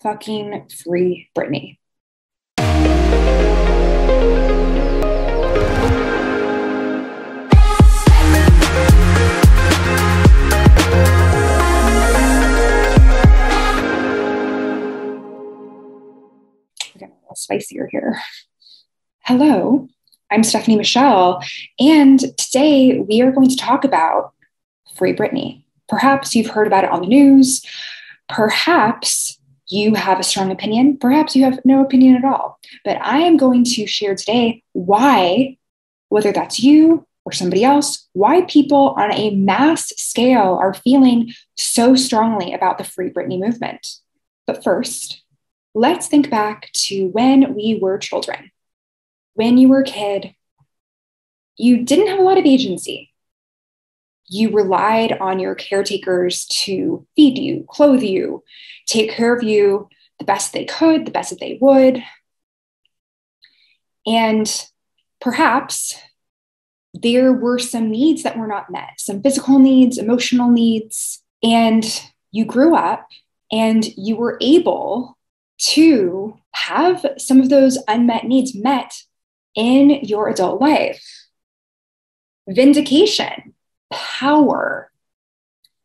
fucking free Britney. Spicier here. Hello, I'm Stephanie Michelle, and today we are going to talk about Free Britney. Perhaps you've heard about it on the news. Perhaps you have a strong opinion. Perhaps you have no opinion at all. But I am going to share today why, whether that's you or somebody else, why people on a mass scale are feeling so strongly about the Free Britney movement. But first, let's think back to when we were children. When you were a kid, you didn't have a lot of agency you relied on your caretakers to feed you, clothe you, take care of you the best they could, the best that they would. And perhaps there were some needs that were not met, some physical needs, emotional needs. And you grew up and you were able to have some of those unmet needs met in your adult life. Vindication power,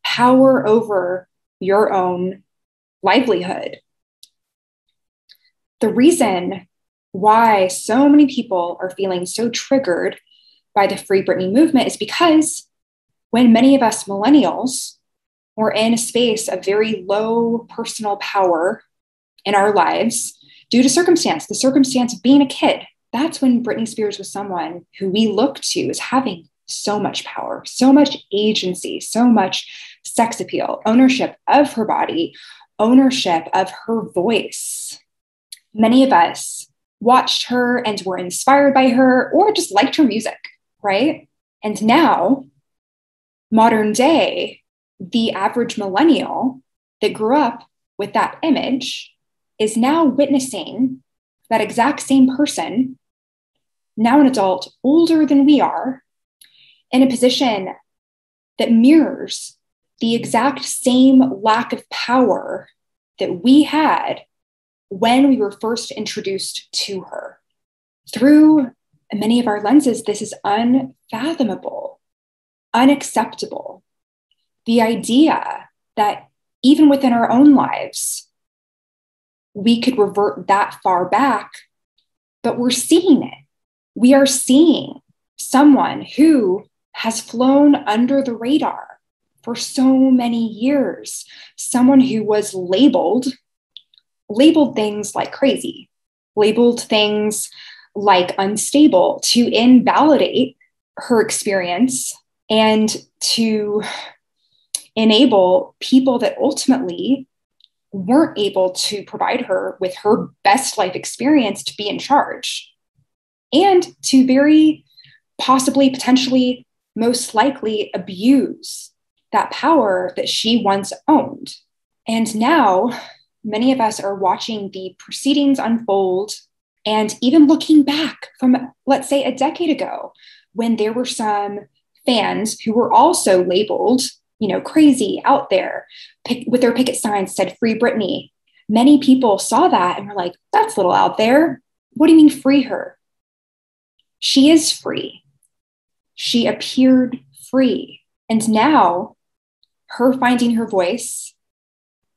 power over your own livelihood. The reason why so many people are feeling so triggered by the Free Britney movement is because when many of us millennials were in a space of very low personal power in our lives due to circumstance, the circumstance of being a kid, that's when Britney Spears was someone who we looked to as having so much power, so much agency, so much sex appeal, ownership of her body, ownership of her voice. Many of us watched her and were inspired by her or just liked her music, right? And now, modern day, the average millennial that grew up with that image is now witnessing that exact same person, now an adult older than we are, in a position that mirrors the exact same lack of power that we had when we were first introduced to her. Through many of our lenses, this is unfathomable, unacceptable. The idea that even within our own lives, we could revert that far back, but we're seeing it. We are seeing someone who has flown under the radar for so many years. Someone who was labeled, labeled things like crazy, labeled things like unstable to invalidate her experience and to enable people that ultimately weren't able to provide her with her best life experience to be in charge and to very possibly potentially most likely abuse that power that she once owned. And now, many of us are watching the proceedings unfold and even looking back from, let's say, a decade ago, when there were some fans who were also labeled, you know, crazy out there pick, with their picket signs said free Britney. Many people saw that and were like, that's a little out there. What do you mean free her? She is free she appeared free. And now, her finding her voice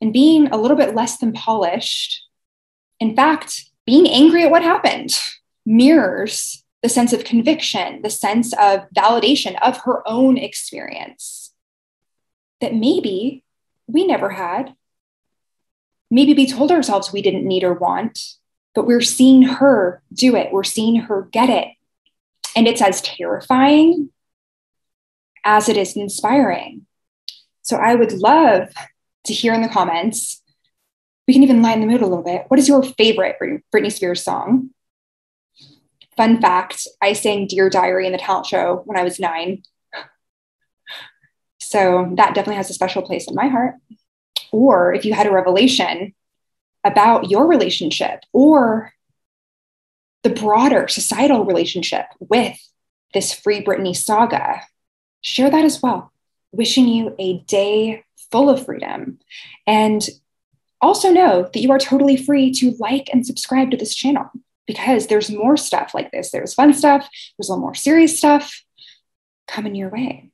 and being a little bit less than polished, in fact, being angry at what happened, mirrors the sense of conviction, the sense of validation of her own experience that maybe we never had. Maybe we told ourselves we didn't need or want, but we're seeing her do it. We're seeing her get it. And it's as terrifying as it is inspiring. So I would love to hear in the comments. We can even lighten the mood a little bit. What is your favorite Britney Spears song? Fun fact I sang Dear Diary in the talent show when I was nine. So that definitely has a special place in my heart. Or if you had a revelation about your relationship or the broader societal relationship with this Free Britney saga, share that as well. Wishing you a day full of freedom. And also know that you are totally free to like and subscribe to this channel because there's more stuff like this. There's fun stuff, there's a little more serious stuff coming your way.